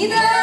Either